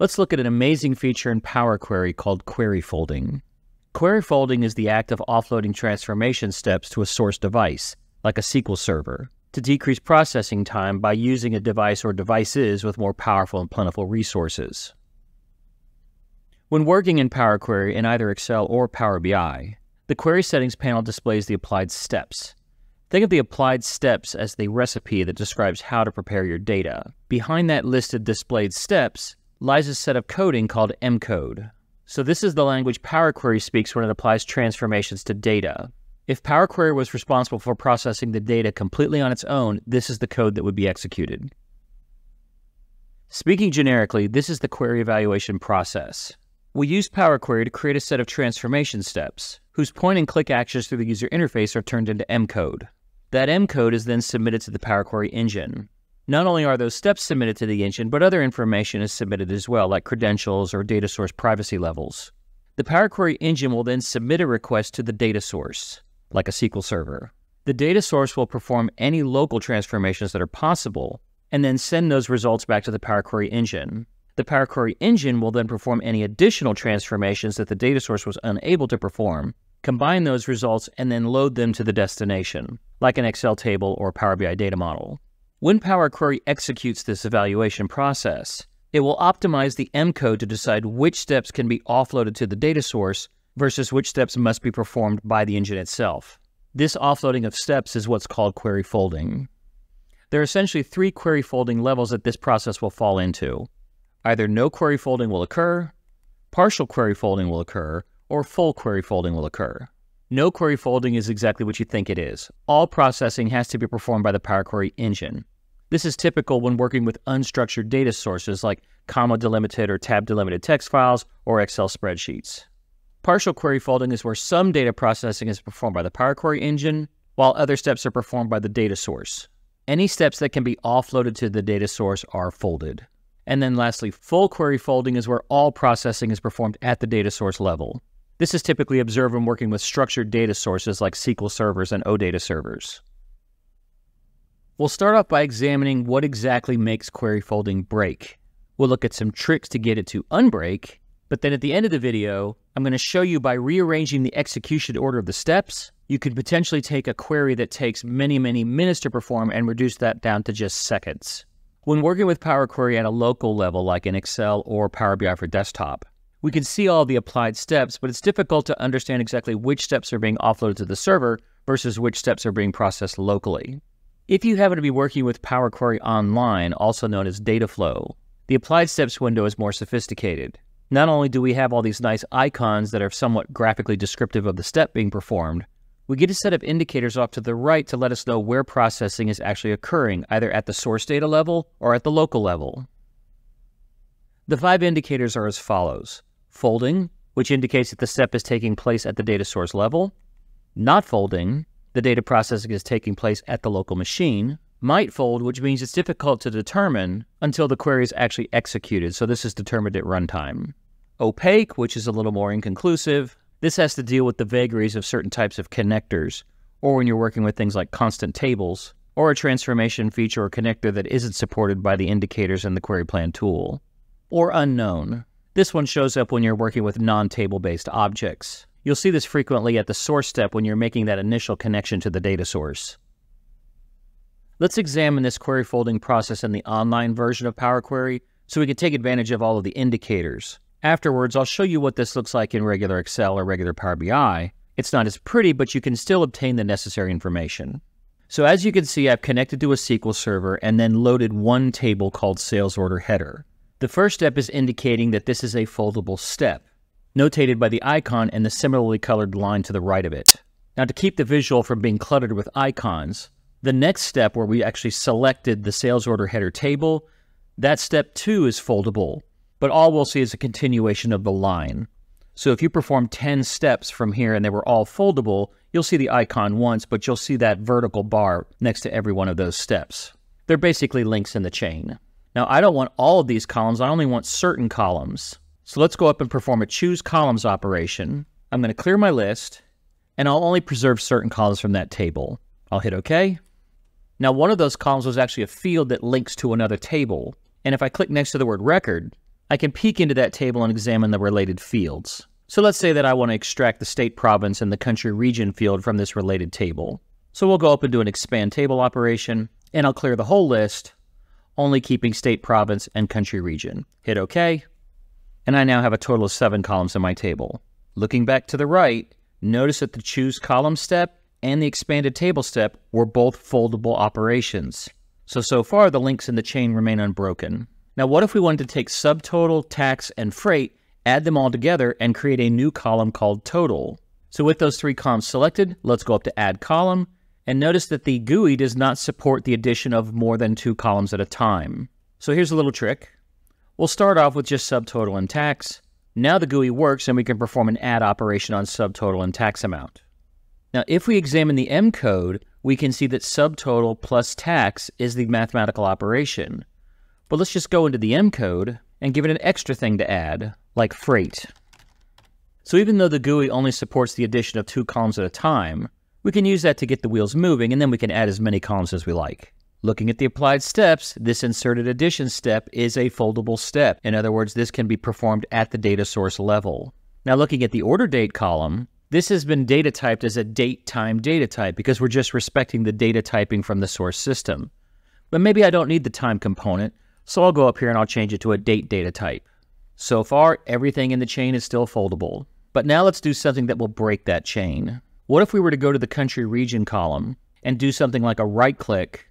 Let's look at an amazing feature in Power Query called query folding. Query folding is the act of offloading transformation steps to a source device, like a SQL server, to decrease processing time by using a device or devices with more powerful and plentiful resources. When working in Power Query in either Excel or Power BI, the Query Settings panel displays the applied steps. Think of the applied steps as the recipe that describes how to prepare your data. Behind that listed displayed steps lies a set of coding called M-code. So this is the language Power Query speaks when it applies transformations to data. If Power Query was responsible for processing the data completely on its own, this is the code that would be executed. Speaking generically, this is the query evaluation process. We use Power Query to create a set of transformation steps, whose point and click actions through the user interface are turned into M code. That M code is then submitted to the Power Query engine. Not only are those steps submitted to the engine, but other information is submitted as well, like credentials or data source privacy levels. The Power Query engine will then submit a request to the data source, like a SQL server. The data source will perform any local transformations that are possible, and then send those results back to the Power Query engine. The Power Query engine will then perform any additional transformations that the data source was unable to perform, combine those results, and then load them to the destination, like an Excel table or Power BI data model. When Power Query executes this evaluation process, it will optimize the M code to decide which steps can be offloaded to the data source versus which steps must be performed by the engine itself. This offloading of steps is what's called query folding. There are essentially three query folding levels that this process will fall into. Either no query folding will occur, partial query folding will occur, or full query folding will occur. No query folding is exactly what you think it is. All processing has to be performed by the Power Query engine. This is typical when working with unstructured data sources like comma delimited or tab delimited text files or Excel spreadsheets. Partial query folding is where some data processing is performed by the Power Query engine, while other steps are performed by the data source. Any steps that can be offloaded to the data source are folded. And then lastly, full query folding is where all processing is performed at the data source level. This is typically observed when working with structured data sources like SQL servers and OData servers. We'll start off by examining what exactly makes query folding break. We'll look at some tricks to get it to unbreak, but then at the end of the video, I'm going to show you by rearranging the execution order of the steps, you could potentially take a query that takes many, many minutes to perform and reduce that down to just seconds. When working with Power Query at a local level, like in Excel or Power BI for desktop, we can see all the applied steps, but it's difficult to understand exactly which steps are being offloaded to the server versus which steps are being processed locally. If you happen to be working with Power Query Online, also known as Dataflow, the Applied Steps window is more sophisticated. Not only do we have all these nice icons that are somewhat graphically descriptive of the step being performed, we get a set of indicators off to the right to let us know where processing is actually occurring, either at the source data level or at the local level. The five indicators are as follows folding, which indicates that the step is taking place at the data source level, not folding, the data processing is taking place at the local machine, might fold, which means it's difficult to determine until the query is actually executed. So this is determined at runtime. Opaque, which is a little more inconclusive. This has to deal with the vagaries of certain types of connectors, or when you're working with things like constant tables, or a transformation feature or connector that isn't supported by the indicators in the query plan tool. Or unknown. This one shows up when you're working with non-table based objects. You'll see this frequently at the source step when you're making that initial connection to the data source. Let's examine this query folding process in the online version of Power Query so we can take advantage of all of the indicators. Afterwards, I'll show you what this looks like in regular Excel or regular Power BI. It's not as pretty, but you can still obtain the necessary information. So as you can see, I've connected to a SQL server and then loaded one table called sales order header. The first step is indicating that this is a foldable step notated by the icon and the similarly colored line to the right of it. Now to keep the visual from being cluttered with icons, the next step where we actually selected the sales order header table, that step too is foldable, but all we'll see is a continuation of the line. So if you perform 10 steps from here and they were all foldable, you'll see the icon once, but you'll see that vertical bar next to every one of those steps. They're basically links in the chain. Now I don't want all of these columns, I only want certain columns. So let's go up and perform a choose columns operation. I'm going to clear my list, and I'll only preserve certain columns from that table. I'll hit OK. Now, one of those columns was actually a field that links to another table. And if I click next to the word record, I can peek into that table and examine the related fields. So let's say that I want to extract the state province and the country region field from this related table. So we'll go up and do an expand table operation, and I'll clear the whole list, only keeping state province and country region. Hit OK, and I now have a total of seven columns in my table. Looking back to the right, notice that the choose column step and the expanded table step were both foldable operations. So, so far the links in the chain remain unbroken. Now what if we wanted to take subtotal, tax, and freight add them all together, and create a new column called total. So with those three columns selected, let's go up to add column, and notice that the GUI does not support the addition of more than two columns at a time. So here's a little trick. We'll start off with just subtotal and tax. Now the GUI works and we can perform an add operation on subtotal and tax amount. Now if we examine the M code, we can see that subtotal plus tax is the mathematical operation. But let's just go into the M code and give it an extra thing to add, like freight. So even though the GUI only supports the addition of two columns at a time, we can use that to get the wheels moving and then we can add as many columns as we like. Looking at the applied steps, this inserted addition step is a foldable step. In other words, this can be performed at the data source level. Now looking at the order date column, this has been data typed as a date time data type because we're just respecting the data typing from the source system. But maybe I don't need the time component, so I'll go up here and I'll change it to a date data type. So far, everything in the chain is still foldable. But now let's do something that will break that chain. What if we were to go to the country region column and do something like a right click,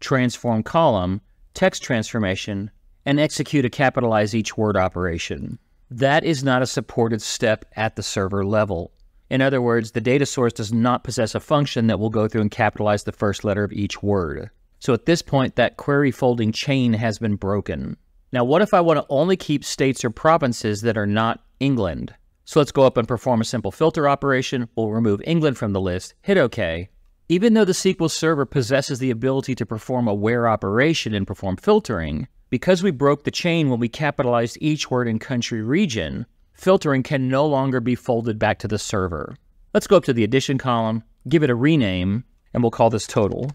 transform column, text transformation, and execute a capitalize each word operation? That is not a supported step at the server level. In other words, the data source does not possess a function that will go through and capitalize the first letter of each word. So at this point, that query folding chain has been broken. Now, what if I want to only keep states or provinces that are not England? So let's go up and perform a simple filter operation. We'll remove England from the list, hit OK. Even though the SQL Server possesses the ability to perform a where operation and perform filtering, because we broke the chain when we capitalized each word in country region, filtering can no longer be folded back to the server. Let's go up to the addition column, give it a rename, and we'll call this total.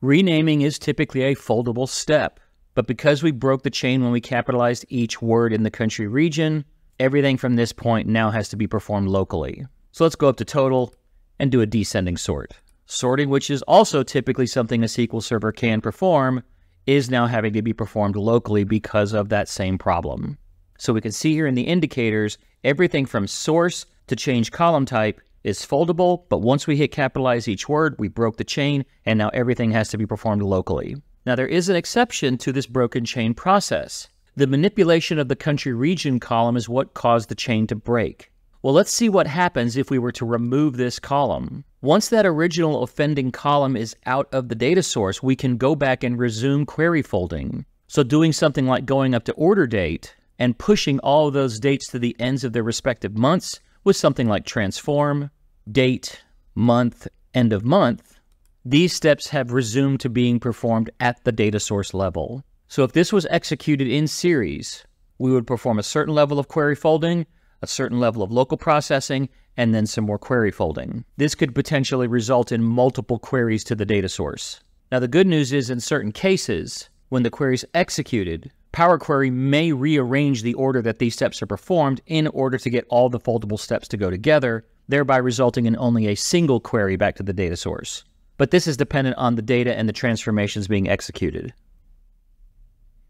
Renaming is typically a foldable step. But because we broke the chain when we capitalized each word in the country region, everything from this point now has to be performed locally. So let's go up to total and do a descending sort. Sorting, which is also typically something a SQL Server can perform, is now having to be performed locally because of that same problem. So we can see here in the indicators, everything from source to change column type is foldable, but once we hit capitalize each word, we broke the chain, and now everything has to be performed locally. Now, there is an exception to this broken chain process. The manipulation of the country region column is what caused the chain to break. Well, let's see what happens if we were to remove this column. Once that original offending column is out of the data source, we can go back and resume query folding. So doing something like going up to order date and pushing all of those dates to the ends of their respective months with something like transform, date, month, end of month, these steps have resumed to being performed at the data source level. So if this was executed in series, we would perform a certain level of query folding, a certain level of local processing, and then some more query folding. This could potentially result in multiple queries to the data source. Now the good news is in certain cases, when the query is executed, Power Query may rearrange the order that these steps are performed in order to get all the foldable steps to go together, thereby resulting in only a single query back to the data source but this is dependent on the data and the transformations being executed.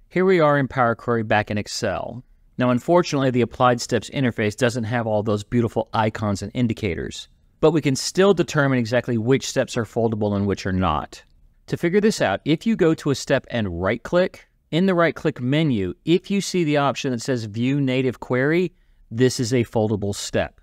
Here we are in Power Query back in Excel. Now, unfortunately, the Applied Steps interface doesn't have all those beautiful icons and indicators, but we can still determine exactly which steps are foldable and which are not. To figure this out, if you go to a step and right-click, in the right-click menu, if you see the option that says View Native Query, this is a foldable step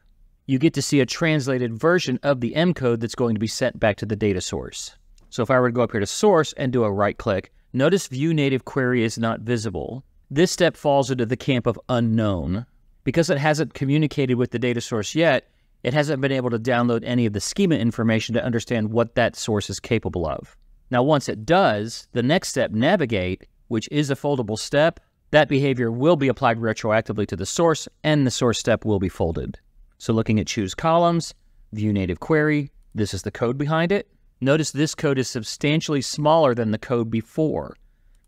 you get to see a translated version of the M code that's going to be sent back to the data source. So if I were to go up here to source and do a right click, notice view native query is not visible. This step falls into the camp of unknown. Because it hasn't communicated with the data source yet, it hasn't been able to download any of the schema information to understand what that source is capable of. Now, once it does, the next step, navigate, which is a foldable step, that behavior will be applied retroactively to the source, and the source step will be folded. So looking at choose columns, view native query, this is the code behind it. Notice this code is substantially smaller than the code before,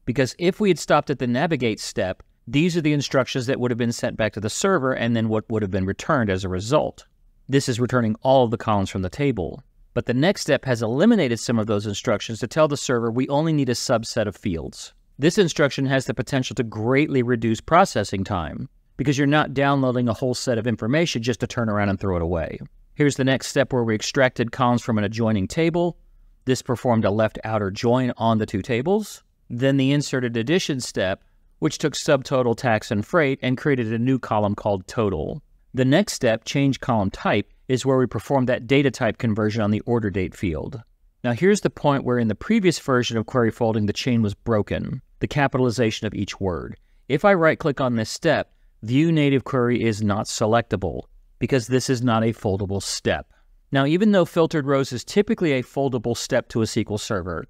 because if we had stopped at the navigate step, these are the instructions that would have been sent back to the server and then what would have been returned as a result. This is returning all of the columns from the table. But the next step has eliminated some of those instructions to tell the server we only need a subset of fields. This instruction has the potential to greatly reduce processing time because you're not downloading a whole set of information just to turn around and throw it away. Here's the next step where we extracted columns from an adjoining table. This performed a left outer join on the two tables. Then the inserted addition step, which took subtotal, tax, and freight and created a new column called total. The next step, change column type, is where we perform that data type conversion on the order date field. Now here's the point where in the previous version of query folding, the chain was broken, the capitalization of each word. If I right click on this step, view native query is not selectable because this is not a foldable step. Now, even though filtered rows is typically a foldable step to a SQL server,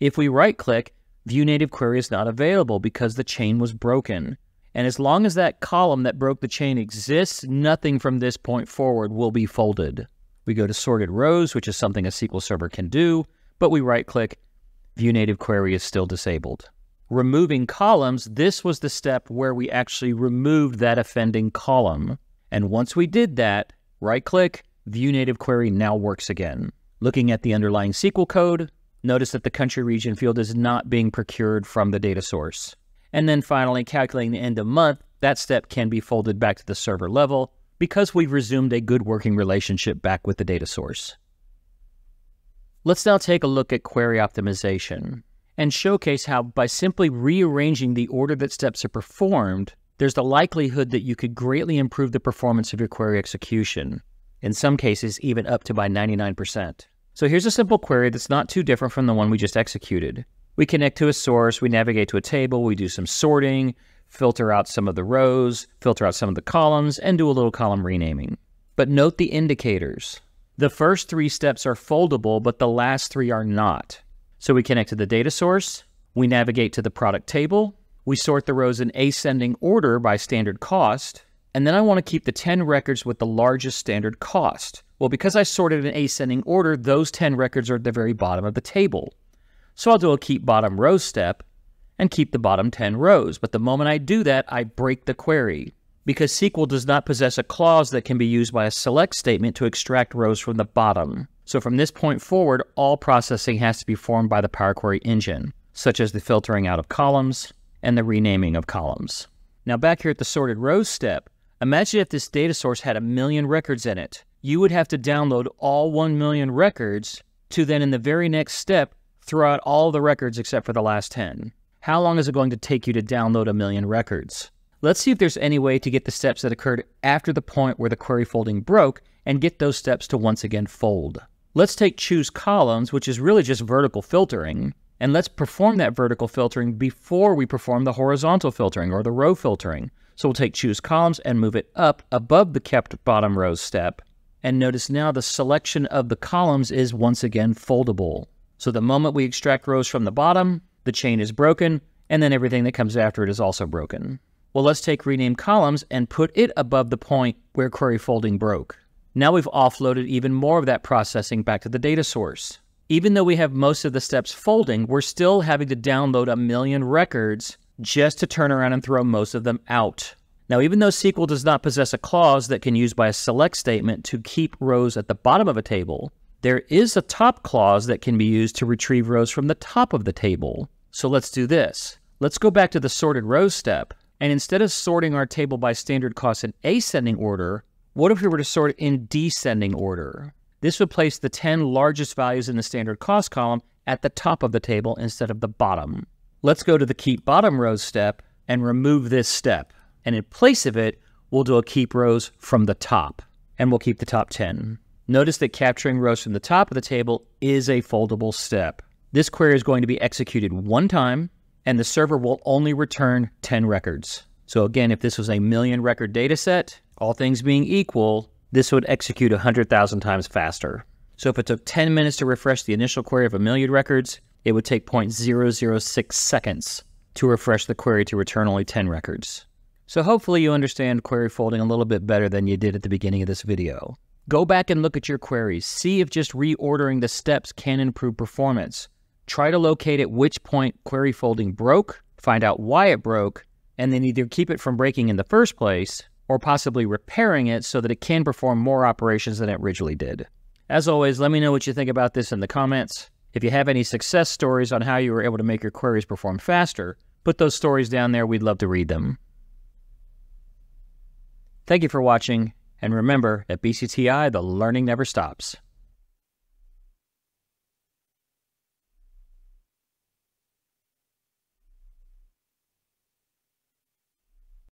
if we right click, view native query is not available because the chain was broken. And as long as that column that broke the chain exists, nothing from this point forward will be folded. We go to sorted rows, which is something a SQL Server can do, but we right click, view native query is still disabled. Removing columns, this was the step where we actually removed that offending column. And once we did that, right click, view native query now works again. Looking at the underlying SQL code, notice that the country region field is not being procured from the data source. And then finally, calculating the end of month, that step can be folded back to the server level, because we've resumed a good working relationship back with the data source. Let's now take a look at query optimization and showcase how by simply rearranging the order that steps are performed, there's the likelihood that you could greatly improve the performance of your query execution, in some cases even up to by 99%. So here's a simple query that's not too different from the one we just executed. We connect to a source, we navigate to a table, we do some sorting, filter out some of the rows, filter out some of the columns, and do a little column renaming. But note the indicators. The first three steps are foldable, but the last three are not. So we connect to the data source, we navigate to the product table, we sort the rows in ascending order by standard cost, and then I want to keep the 10 records with the largest standard cost. Well, because I sorted in ascending order, those 10 records are at the very bottom of the table. So I'll do a keep bottom row step, and keep the bottom 10 rows. But the moment I do that, I break the query because SQL does not possess a clause that can be used by a select statement to extract rows from the bottom. So from this point forward, all processing has to be formed by the Power Query engine, such as the filtering out of columns and the renaming of columns. Now back here at the sorted rows step, imagine if this data source had a million records in it. You would have to download all 1 million records to then in the very next step throw out all the records except for the last 10. How long is it going to take you to download a million records? Let's see if there's any way to get the steps that occurred after the point where the query folding broke and get those steps to once again fold. Let's take choose columns, which is really just vertical filtering, and let's perform that vertical filtering before we perform the horizontal filtering or the row filtering. So we'll take choose columns and move it up above the kept bottom row step. And notice now the selection of the columns is once again foldable. So the moment we extract rows from the bottom, the chain is broken, and then everything that comes after it is also broken. Well, let's take rename columns and put it above the point where query folding broke. Now we've offloaded even more of that processing back to the data source. Even though we have most of the steps folding, we're still having to download a million records just to turn around and throw most of them out. Now, even though SQL does not possess a clause that can use by a select statement to keep rows at the bottom of a table, there is a top clause that can be used to retrieve rows from the top of the table. So let's do this. Let's go back to the sorted rows step, and instead of sorting our table by standard cost in ascending order, what if we were to sort it in descending order? This would place the 10 largest values in the standard cost column at the top of the table instead of the bottom. Let's go to the keep bottom rows step and remove this step. And in place of it, we'll do a keep rows from the top, and we'll keep the top 10. Notice that capturing rows from the top of the table is a foldable step. This query is going to be executed one time, and the server will only return 10 records. So again, if this was a million record data set, all things being equal, this would execute 100,000 times faster. So if it took 10 minutes to refresh the initial query of a million records, it would take 0.006 seconds to refresh the query to return only 10 records. So hopefully you understand query folding a little bit better than you did at the beginning of this video. Go back and look at your queries. See if just reordering the steps can improve performance. Try to locate at which point query folding broke, find out why it broke, and then either keep it from breaking in the first place or possibly repairing it so that it can perform more operations than it originally did. As always, let me know what you think about this in the comments. If you have any success stories on how you were able to make your queries perform faster, put those stories down there. We'd love to read them. Thank you for watching, and remember, at BCTI, the learning never stops.